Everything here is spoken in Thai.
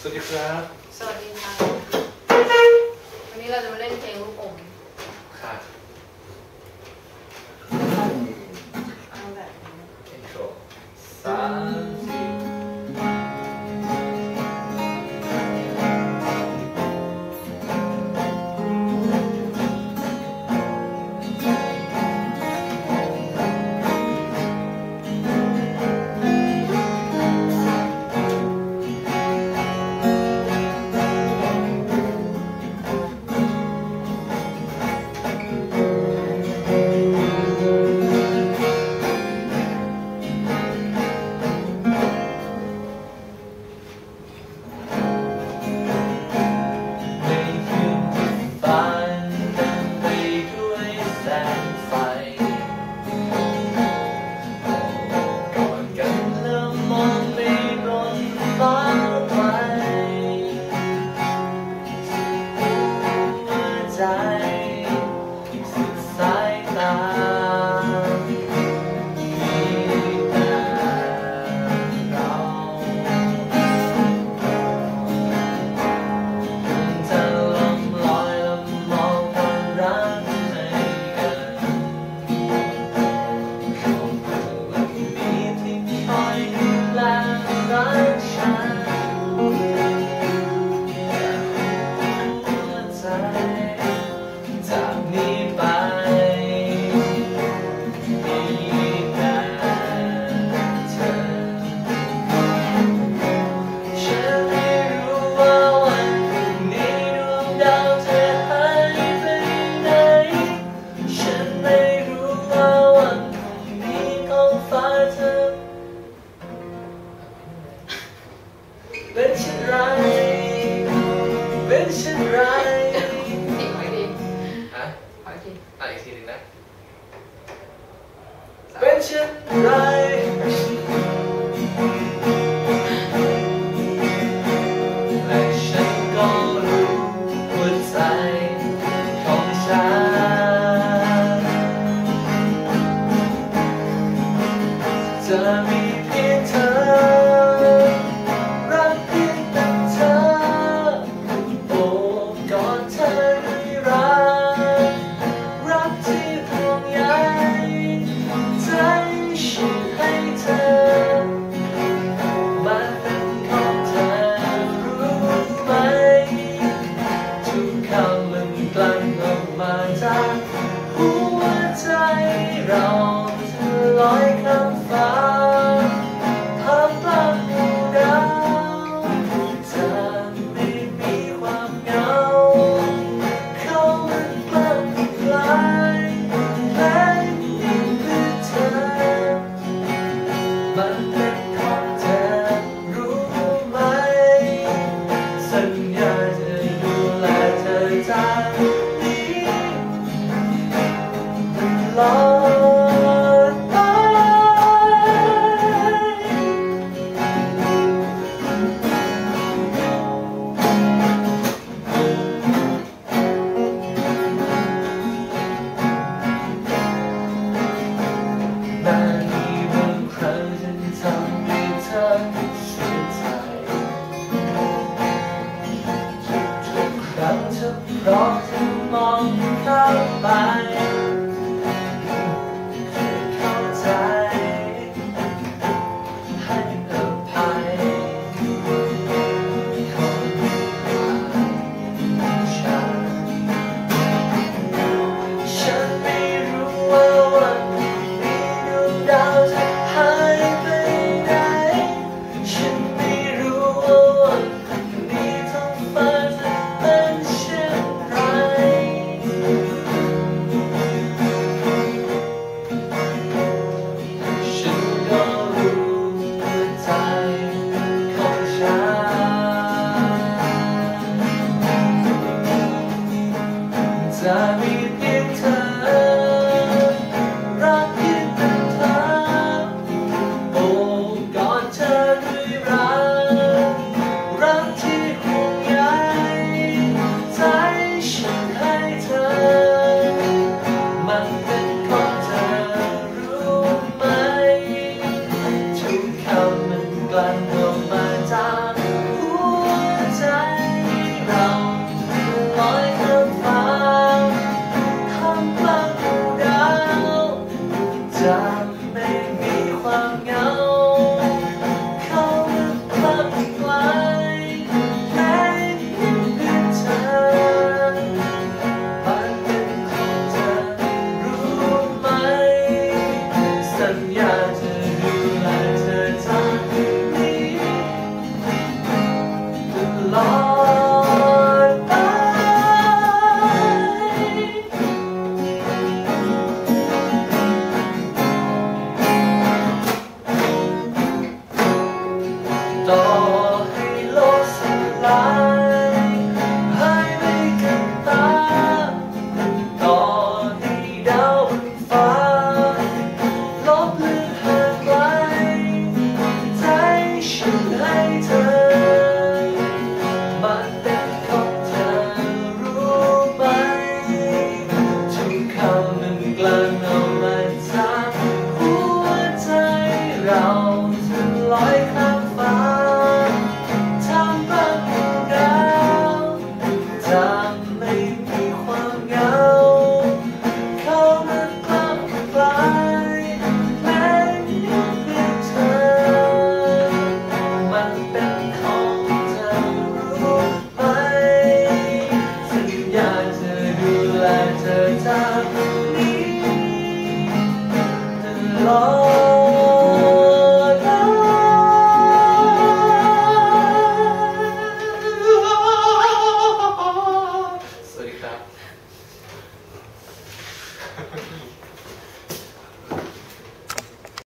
สวัสดีครับ สวัสดีค่ะ วันนี้เราจะมาเล่นเพลงลูกอมค่ะเอาแบบนี้ intro สาม Bed should rhyme. Bed should rhyme. ติดไว้ดีฮะขออีกทีอ่ะอีกทีหนึงนะ Bed should rhyme. Então จะมีเพียงเธอ รักยืนเป็นทางโอบกอดเธอด้ยรัก รักที่ห่วงใยใจฉันให้เธอ มันเป็นของเธอรู้ไหมทุกคำมันกลั่นออม Yeah.